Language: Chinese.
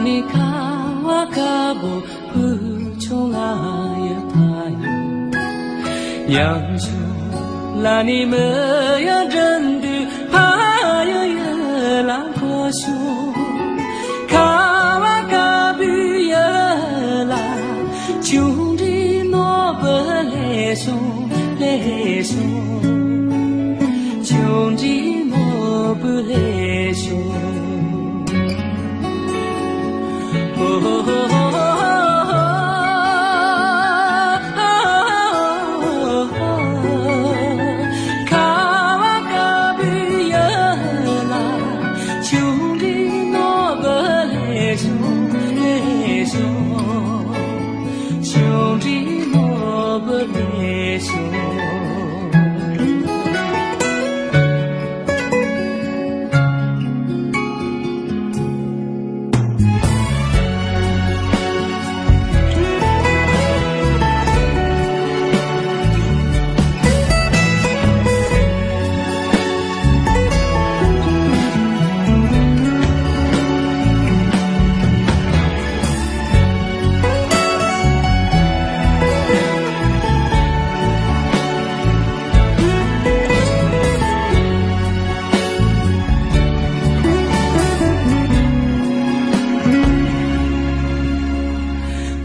你看我可不不从啊也怕有，扬州那你们要真的怕有也 chung ri no ba le sung le sung 苏美，兄弟，莫不美苏。